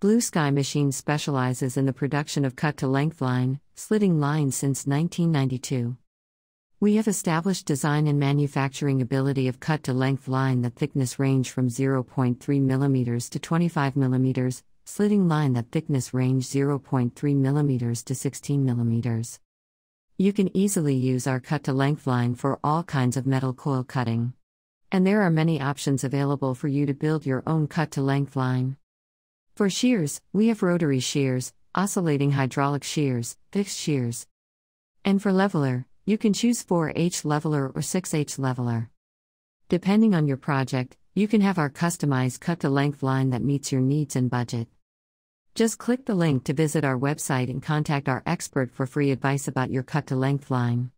Blue Sky Machine specializes in the production of cut to length line, slitting line since 1992. We have established design and manufacturing ability of cut to length line that thickness range from 0.3 mm to 25 mm, slitting line that thickness range 0.3 mm to 16 mm. You can easily use our cut to length line for all kinds of metal coil cutting. And there are many options available for you to build your own cut to length line. For shears, we have rotary shears, oscillating hydraulic shears, fixed shears. And for leveler, you can choose 4H leveler or 6H leveler. Depending on your project, you can have our customized cut to length line that meets your needs and budget. Just click the link to visit our website and contact our expert for free advice about your cut to length line.